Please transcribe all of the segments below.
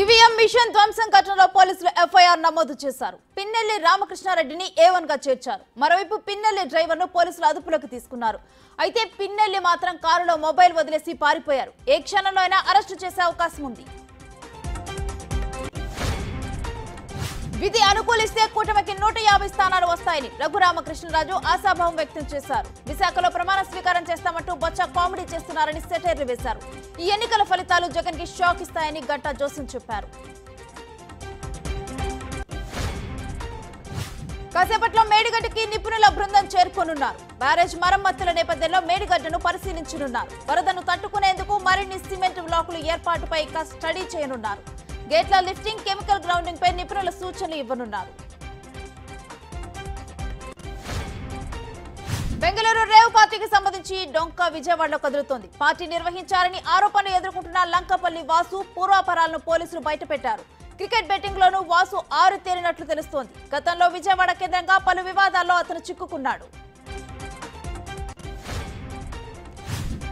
EVM machine ధ్వంసం ఘటనలో పోలీసులు ఎఫ్ఐఆర్ నమోదు చేశారు. పిన్నెల్లి రామకృష్ణారెడ్డిని ఏ వన్గా చేర్చారు. మరోవైపు పిన్నెల్లి డ్రైవర్ను పోలీసులు అదుపులోకి తీసుకున్నారు. అయితే పిన్నెల్లి మాత్రం కారులో మొబైల్ వదిలేసి పారిపోయారు. ఏ క్షణంలో అయినా అరెస్టు చేసే అవకాశం ఉంది. విధి అనుకూలిస్తే కూటమి యాభై స్థానాలు వస్తాయని రఘురామకృష్ణరాజు ఆశాభావం వ్యక్తం చేశారు. విశాఖలో ప్రమాణ స్వీకారం చేస్తామంటూ బొచ్చ కామెడీ చేస్తున్నారని సెటైర్లు వేశారు. ఈ ఎన్నికల ఫలితాలు జగన్కి షాక్ ఇస్తాయని గంటా జోసిన్ చెప్పారు. కాసేపట్లో మేడిగడ్డకి నిపుణుల బృందం చేరుకోనున్నారు. బ్యారేజ్ మరమ్మతుల నేపథ్యంలో మేడిగడ్డను పరిశీలించనున్నారు. వరదను తట్టుకునేందుకు మరిన్ని సిమెంట్ బ్లాకులు ఏర్పాటుపై స్టడీ చేయనున్నారు. గేట్ల లిఫ్టింగ్ కెమికల్ గ్రౌండింగ్ పై నిపుణుల సూచనలు ఇవ్వనున్నారు. బెంగళూరు రేవ్ పార్టీకి సంబంధించి డొంక విజయవాడలో కదులుతోంది. పార్టీ నిర్వహించారని ఆరోపణలు ఎదుర్కొంటున్న లంకపల్లి వాసు పూర్వాపరాలను పోలీసులు బయటపెట్టారు. క్రికెట్ బెట్టింగ్ లోనూ వాసు ఆరు తేలినట్లు తెలుస్తోంది. గతంలో విజయవాడ కేంద్రంగా పలు వివాదాల్లో అతను చిక్కుకున్నాడు.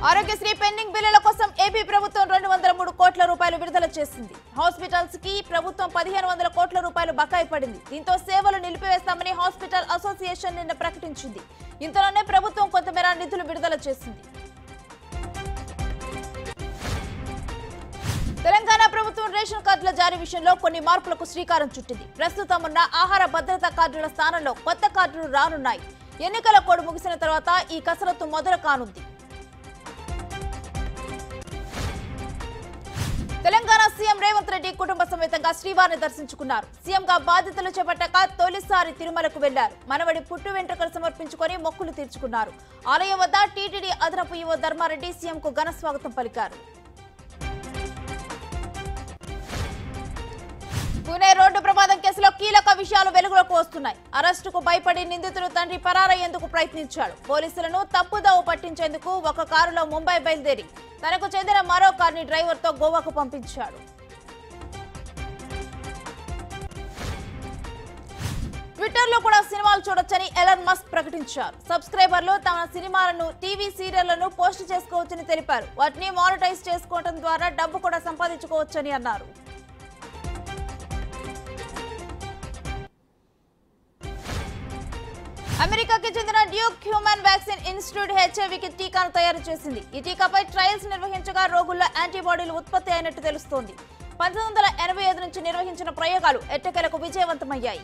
ఆరోగ్యశ్రీ పెండింగ్ బిల్లుల కోసం ఏపీ ప్రభుత్వం రెండు వందల మూడు కోట్ల రూపాయలు విడుదల చేసింది. హాస్పిటల్స్కి ప్రభుత్వం పదిహేను వందల కోట్ల రూపాయలు బకాయి పడింది. దీంతో సేవలు నిలిపివేస్తామని హాస్పిటల్ అసోసియేషన్ నిన్న ప్రకటించింది. ఇంతలోనే ప్రభుత్వం కొంతమేర నిధులు విడుదల చేసింది. తెలంగాణ ప్రభుత్వం రేషన్ కార్డుల జారీ విషయంలో కొన్ని మార్పులకు శ్రీకారం చుట్టింది. ప్రస్తుతం ఉన్న ఆహార భద్రతా కార్డుల స్థానంలో కొత్త కార్డులు రానున్నాయి. ఎన్నికల కోడ్ ముగిసిన తర్వాత ఈ కసరత్తు మొదలు కానుంది. తెలంగాణ సీఎం రేవంత్ రెడ్డి కుటుంబ సమేతంగా శ్రీవారిని దర్శించుకున్నారు. సీఎంగా బాధ్యతలు చేపట్టాక తొలిసారి తిరుమలకు వెళ్ళారు. మనవడి పుట్టు వెంట్రుకలు సమర్పించుకొని మొక్కులు తీర్చుకున్నారు. ఆలయం వద్ద టీటీడీ అదనపు ఈవో ధర్మారెడ్డి సీఎంకు ఘన స్వాగతం పలికారు. పూణే రోడ్డు ప్రమాదం కీలక విషయాలు వెలుగులోకి వస్తున్నాయి. అరెస్టుకు భయపడి నిందితుడు తండ్రి పరారయ్యేందుకు ప్రయత్నించాడు. పోలీసులను తప్పుదోవ పట్టించేందుకు ఒక కారులో ముంబై బయలుదేరి తనకు చెందిన మరో కార్ని డ్రైవర్తో గోవాకు పంపించాడు. ట్విట్టర్లో కూడా సినిమాలు చూడొచ్చని ఎలన్ మస్క్ ప్రకటించారు. సబ్స్క్రైబర్లు తమ సినిమాలను టీవీ సీరియళ్ళను పోస్ట్ చేసుకోవచ్చని తెలిపారు. వాటిని మానిటైజ్ చేసుకోవడం ద్వారా డబ్బు కూడా సంపాదించుకోవచ్చని అన్నారు. అమెరికాకి చెందిన డ్యూక్ హ్యూమన్ వ్యాక్సిన్ ఇన్స్టిట్యూట్ హెచ్ఐవికి టీకాను తయారు చేసింది. ఈ టీకాపై ట్రయల్స్ నిర్వహించగా రోగుల్లో యాంటీబాడీలు ఉత్పత్తి అయినట్టు తెలుస్తోంది. పంతొమ్మిది వందల ఎనభై ఐదు నుంచి నిర్వహించిన ప్రయోగాలు ఎట్టకేలకు విజయవంతమయ్యాయి.